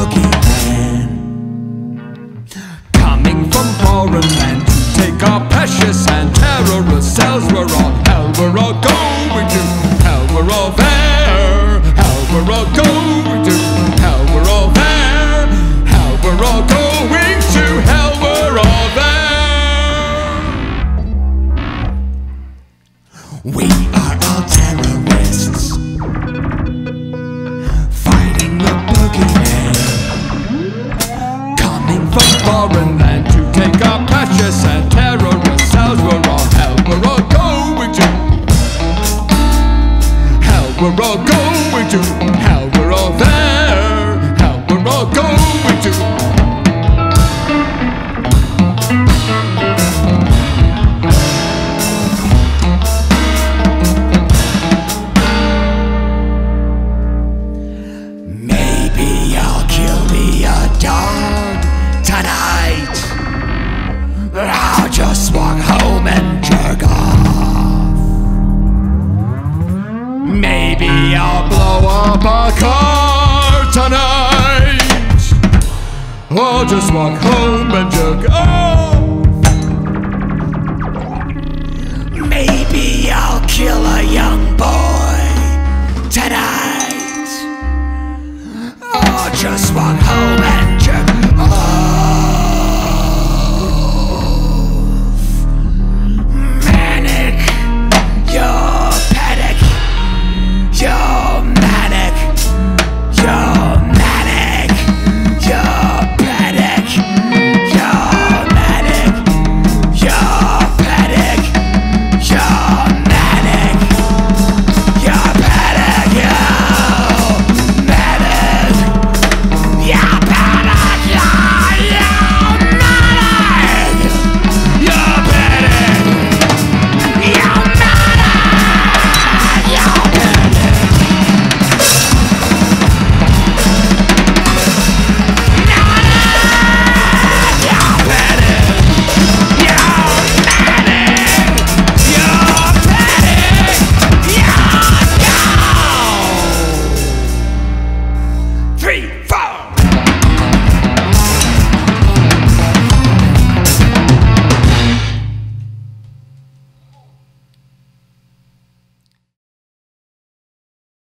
boogeyman Coming from foreign land to take our precious and terrorist cells We're all hell, we're all going to hell, we're all there Hell, we're all going to hell, we're all there Hell, we're all going to hell, we're all there We foreign land to take our precious and terrorist cells. We're all hell. We're all going to hell. We're all going to hell. We're all there. Hell, we're all going Maybe I'll blow up a car tonight. Or just walk home and jerk off. Maybe I'll kill a young boy tonight. Or just walk home